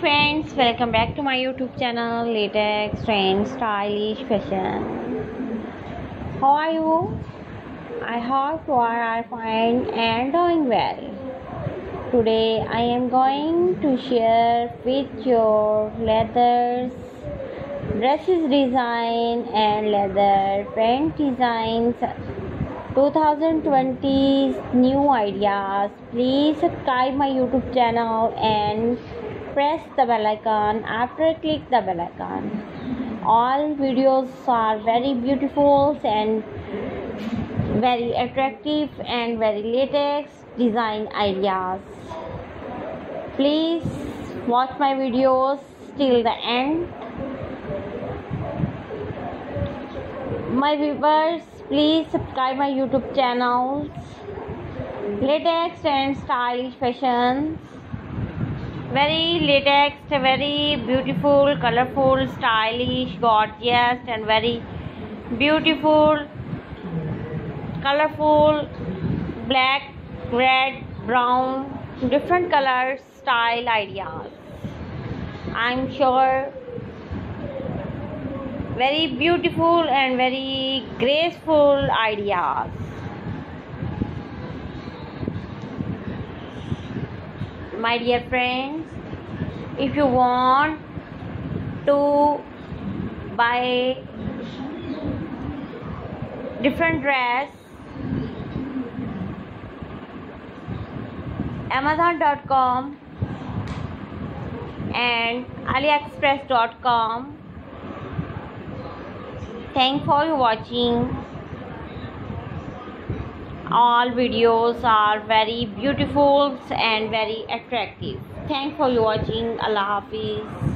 Friends, welcome back to my YouTube channel Latex Trend Stylish Fashion. How are you? I hope you are fine and doing well. Today I am going to share with your leathers, dresses design and leather print designs 2020's new ideas. Please subscribe my YouTube channel and press the bell icon. After click the bell icon all videos are very beautiful and very attractive and very latest design ideas. Please watch my videos till the end. My viewers please subscribe my youtube channels. Latex and stylish fashions very latex very beautiful colorful stylish gorgeous and very beautiful colorful black red brown different colors style ideas. I'm sure very beautiful and very graceful ideas my dear friends if you want to buy different dress amazon.com and aliexpress.com thank for watching all videos are very beautiful and very attractive. Thanks for watching. Allah hafiz